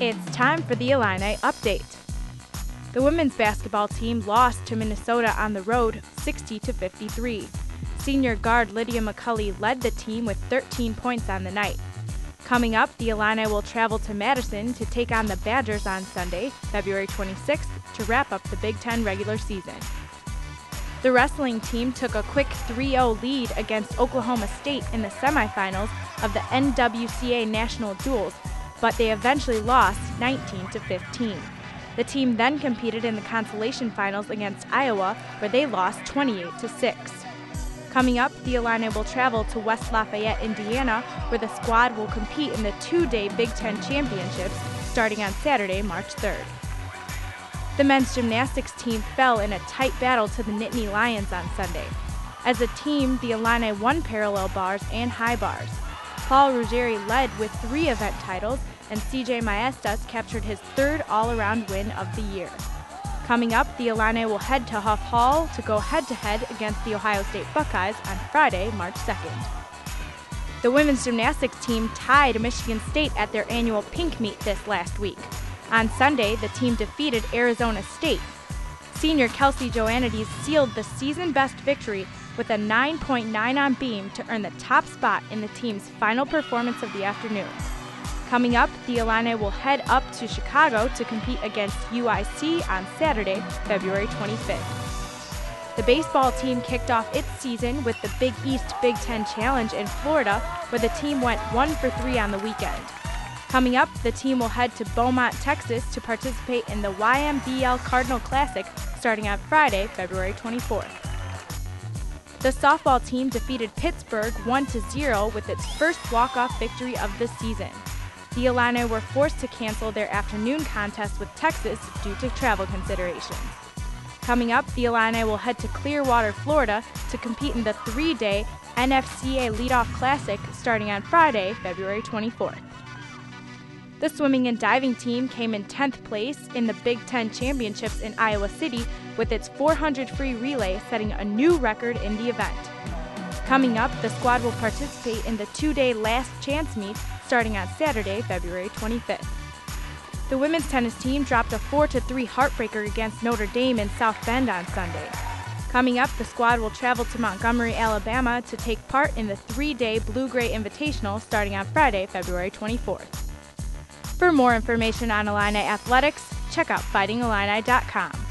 It's time for the Illini update. The women's basketball team lost to Minnesota on the road 60 to 53. Senior guard Lydia McCully led the team with 13 points on the night. Coming up, the Illini will travel to Madison to take on the Badgers on Sunday, February 26th, to wrap up the Big Ten regular season. The wrestling team took a quick 3 0 lead against Oklahoma State in the semifinals of the NWCA National Duels, but they eventually lost 19 to 15. The team then competed in the consolation finals against Iowa, where they lost 28 to 6. Coming up, the Illini will travel to West Lafayette, Indiana, where the squad will compete in the two day Big Ten Championships starting on Saturday, March 3rd. The men's gymnastics team fell in a tight battle to the Nittany Lions on Sunday. As a team, the Illini won parallel bars and high bars. Paul Ruggeri led with three event titles, and CJ Maestas captured his third all around win of the year. Coming up, the Illini will head to Huff Hall to go head to head against the Ohio State Buckeyes on Friday, March 2nd. The women's gymnastics team tied Michigan State at their annual pink meet this last week. On Sunday, the team defeated Arizona State. Senior Kelsey Joannides sealed the season best victory with a 9.9 on beam to earn the top spot in the team's final performance of the afternoon. Coming up, the Illini will head up to Chicago to compete against UIC on Saturday, February 25th. The baseball team kicked off its season with the Big East Big Ten Challenge in Florida, where the team went one for three on the weekend. Coming up, the team will head to Beaumont, Texas to participate in the YMBL Cardinal Classic starting on Friday, February 24th. The softball team defeated Pittsburgh 1 0 with its first walk-off victory of the season. The Illini were forced to cancel their afternoon contest with Texas due to travel considerations. Coming up, the Illini will head to Clearwater, Florida to compete in the three-day NFCA Leadoff Classic starting on Friday, February 24th. The swimming and diving team came in 10th place in the Big Ten Championships in Iowa City with its 400 free relay setting a new record in the event. Coming up, the squad will participate in the two day last chance meet starting on Saturday, February 25th. The women's tennis team dropped a 4 3 heartbreaker against Notre Dame in South Bend on Sunday. Coming up, the squad will travel to Montgomery, Alabama to take part in the three day Blue Gray Invitational starting on Friday, February 24th. For more information on Illini athletics, check out fightingillini.com.